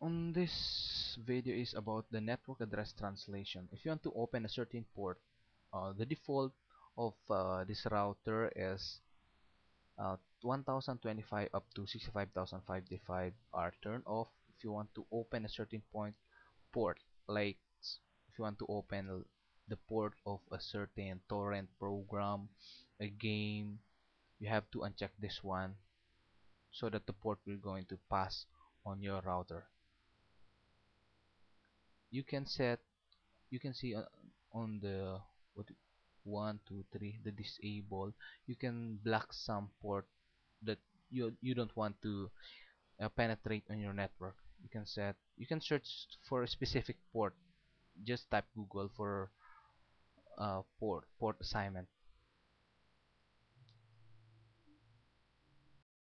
on this video is about the network address translation. If you want to open a certain port uh, the default of uh, this router is uh, 1025 up to 65055 are turned off if you want to open a certain point port. Like if you want to open the port of a certain torrent program a game you have to uncheck this one so that the port will going to pass on your router you can set you can see uh, on the what one two three the disable you can block some port that you you don't want to uh, penetrate on your network. You can set you can search for a specific port. Just type google for uh, port port assignment